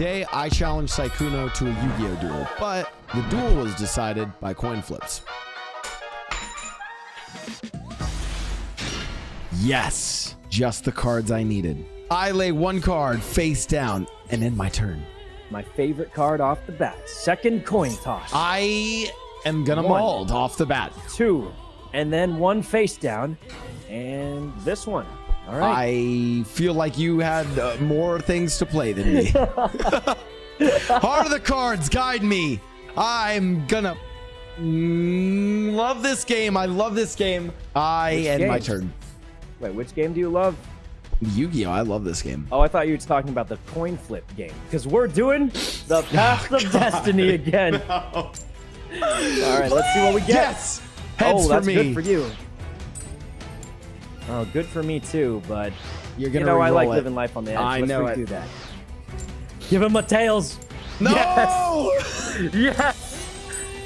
Today, I challenged Sykkuno to a Yu-Gi-Oh duel, but the duel was decided by coin flips. Yes, just the cards I needed. I lay one card face down and end my turn. My favorite card off the bat. Second coin toss. I am gonna One. mold off the bat. Two. And then one face down. And this one. All right. I feel like you had uh, more things to play than me. Heart of the cards, guide me. I'm gonna mm, love this game. I love this game. I Which end my turn. Wait, which game do you love? Yu-Gi-Oh! I love this game. Oh, I thought you were talking about the coin flip game. Because we're doing the Path of Destiny again. All right, let's see what we get. Yes, heads oh, that's for me. good for you. Oh, good for me too, but You're gonna know I like it. living life on the edge. I Let's know it. that. Give him a tails. No, Yes. Yes.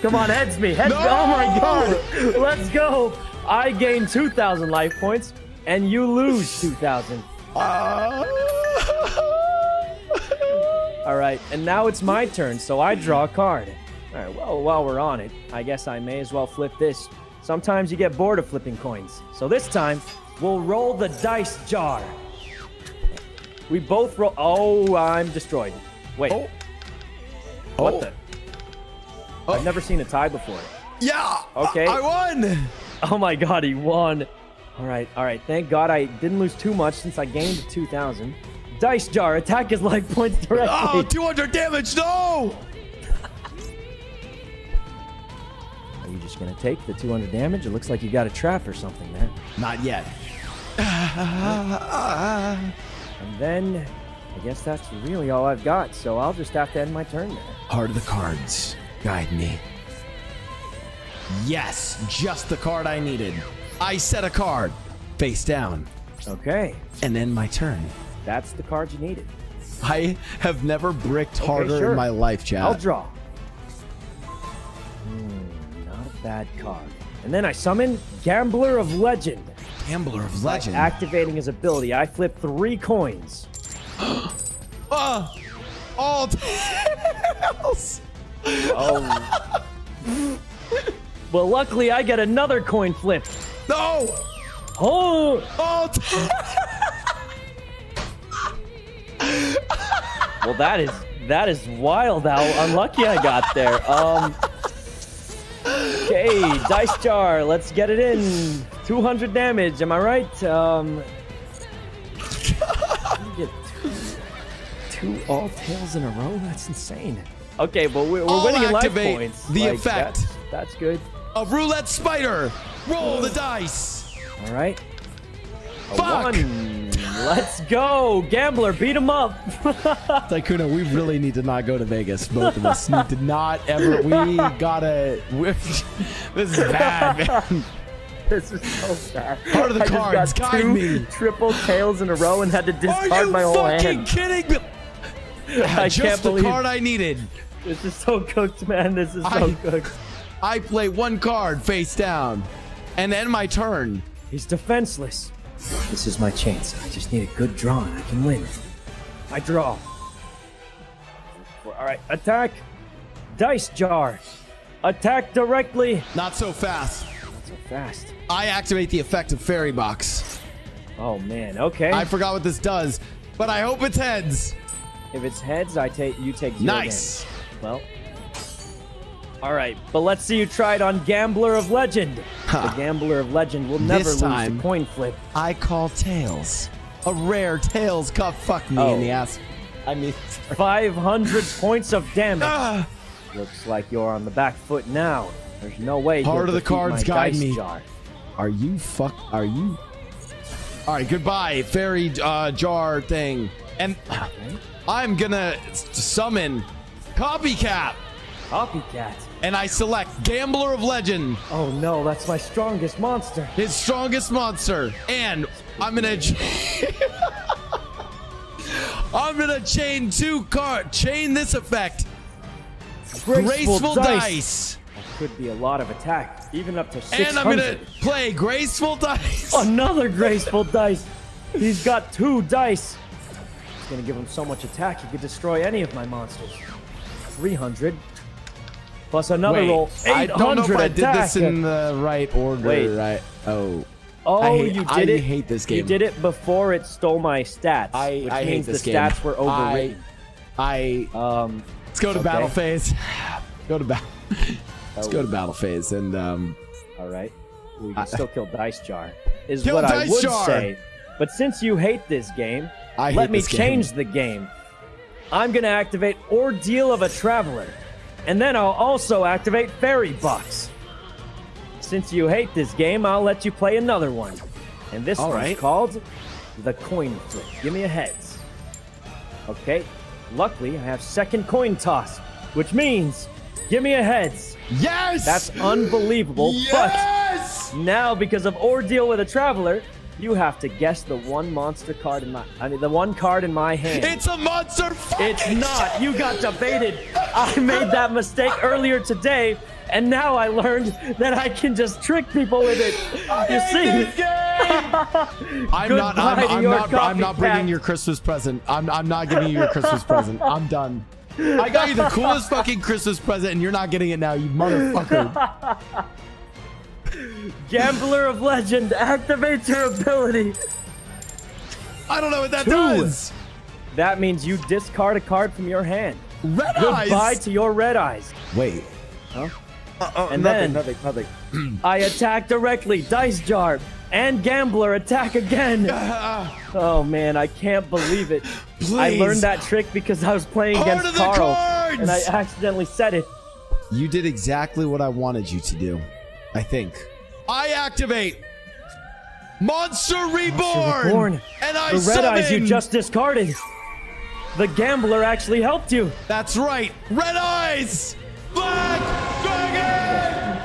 Come on, heads me. Heads No! me. Oh my god. Let's go. I gain 2,000 life points, and you lose 2,000. Uh, All right, and now it's my turn, so I draw a card. All right, well, while we're on it, I guess I may as well flip this. Sometimes you get bored of flipping coins. So this time, we'll roll the dice jar. We both roll. Oh, I'm destroyed. Wait, oh, what oh. the? Oh. I've never seen a tie before. yeah. Okay. I, I won. Oh my god, he won. All right, all right. Thank God I didn't lose too much since I gained 2,000. Dice jar, attack his life points directly. Oh, 200 damage. No. Are you just gonna take the 200 damage? It looks like you got a trap or something there. Not yet. And then, I guess that's really all I've got. So I'll just have to end my turn there. Heart of the cards, guide me. Yes, just the card I needed. I set a card, face down, Okay, and end my turn. that's the card you needed. I have never bricked harder sure. in my life, chat. I'll draw. Hmm, not a bad card. And then I summon Gambler of Legend. Gambler of Legend. Activating his ability, I flip three coins. Ah, all tails. Oh. well, luckily I get another coin flip. No, Oh, all tails. well that is that is wild. How unlucky I got there. Um. Okay, dice jar. Let's get it in. 200 damage. Am I right? Um. get two, two all tails in a row. That's insane. Okay, but we're, we're I'll winning in life activate points. the Like, effect. That's, that's good. A roulette spider. Roll the dice. All right. A Fuck. one. Let's go, gambler. Beat him up. Sykkuno, we really need to not go to Vegas. Both of us need to not ever. We gotta. this is bad, man. This is so bad. Part of the I just cards, got guide two me. triple tails in a row and had to Are discard you my whole hand. Are you fucking kidding me? I Just can't the believe card I needed. this is so cooked, man. This is so I- cooked. I play one card face down, and end my turn. He's defenseless. This is my chance. I just need a good draw and I can win. I draw. All right, attack. Dice jar. Attack directly. Not so fast. Not so fast. I activate the effect of Fairy Box. Oh man. Okay. I forgot what this does, but I hope it's heads. If it's heads, I take you take zero Nice. damage. Well. All right, but let's see you try it on Gambler of Legend. Ha. The Gambler of Legend will never lose time- the coin flip. I call tails. A rare tails cup. Fuck me Oh. in the ass. I mean, 500 points of damage. ah, Looks like you're on the back foot now. There's no way. You'll of the cards guide me. Jar. Are you fuck? Are you? All right, goodbye, fairy uh, jar thing, and I'm gonna summon copycat, Copycat. and I select Gambler of Legend, Oh no, that's my strongest monster. his strongest monster, and I'm gonna. I'm gonna chain two card. Chain this effect. Graceful, dice. That could be a lot of attack, even up to 600. And I'm gonna play graceful dice. Another graceful dice. He's got two dice. It's gonna give him so much attack he could destroy any of my monsters. 300 plus another Wait, roll. 800 I don't know if I did this in the right order. Wait. Right? Oh, oh, I hate- you did I it. hate this game. You did it before it stole my stats, I- which I hate means the game. stats were overwritten. I um, let's go to Okay. battle phase. Go to battle. Let's go to battle phase and um. all right. We can I- still kill Dice Jar, is what I would Jar! say. But since you hate this game, I let me this game. change the game. I'm gonna activate Ordeal of a Traveler, and then I'll also activate Fairy Box. Since you hate this game, I'll let you play another one. And this All one's right. called the Coin Flip. Give me a heads. Okay. Luckily, I have second coin toss, which means give me a heads. Yes. That's unbelievable. yes. But now, because of Ordeal with a Traveler, you have to guess the one monster card in my. I mean, the one card in my hand. It's a monster. It's not. You got debated. I made that mistake earlier today, and now I learned that I can just trick people with it. You see? I'm not. I'm, I'm not. I'm not bringing your Christmas present. I'm. I'm not giving you your Christmas present. I'm done. I got you the coolest fucking Christmas present, and you're not getting it now, you motherfucker. Gambler of Legend, activate your ability. I don't know what that Two. does. That means you discard a card from your hand. Red Goodbye eyes. to your red eyes. Wait. Huh? Uh, And nothing, then- nothing, nothing. I attack directly. Dice jar and gambler attack again. Ah. Oh man, I can't believe it. Please. I learned that trick because I was playing Heart against Carl, cards! and I accidentally said it. You did exactly what I wanted you to do. I think. I activate Monster Reborn, Reborn. and I The red summon. eyes you just discarded. The gambler actually helped you. That's right. Red eyes. Black Dragon.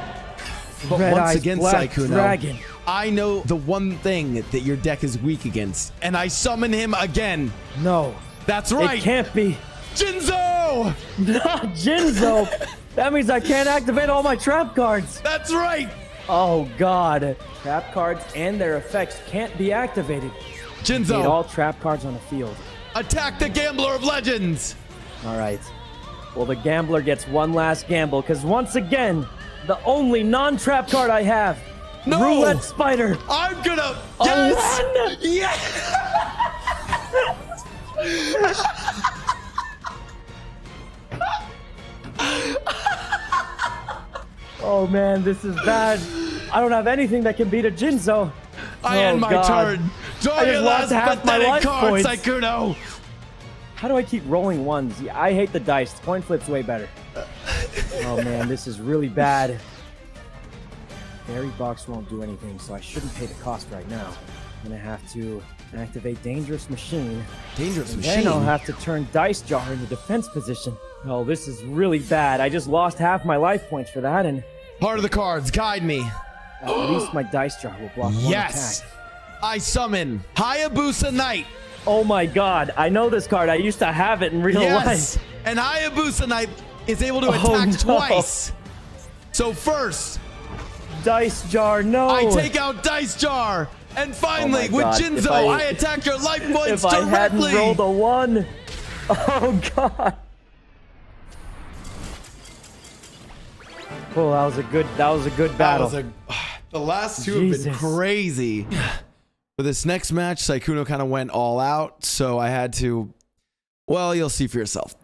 But Red once eyes, again, black Sykkuno, dragon. I know the one thing that your deck is weak against, and I summon him again. No, That's right. it can't be. Jinzo. Not Jinzo. that means I can't activate all my trap cards. That's right. Oh god. Trap cards and their effects can't be activated. Need Jinzo, all trap cards on the field. attack the Gambler of Legends. All right. Well, the gambler gets one last gamble because once again, the only non-trap card I have, No. Roulette Spider. I'm gonna. Yes. one! Yes. Oh man, this is bad. I don't have anything that can beat a Jinzo. I Oh, end my God. turn. Draw I your just last lost half my pathetic card, points. Sykkuno. How do I keep rolling ones? Yeah, I hate the dice. Coin flip's way better. Oh man, this is really bad. Fairy box won't do anything, so I shouldn't pay the cost right now. I'm gonna have to activate dangerous machine. Dangerous And machine. Then I'll have to turn Dice Jar into defense position. Oh, this is really bad. I just lost half my life points for that, and Heart of the cards, guide me. at least my Dice Jar will block one Yes. attack. I summon Hayabusa Knight. Oh my god, I know this card. I used to have it in real Yes. life. And Hayabusa Knight is able to Oh, attack no. twice. So first, Dice Jar, no. I take out Dice Jar. And finally, Oh with God, Jinzo, I, I- attack your life points if I directly. hadn't rolled a one. Oh god. Oh, that was a good. That was a good That battle. was a, the last two have been crazy. For this next match, Sykkuno kind of went all out, so I had to. Well, you'll see for yourself.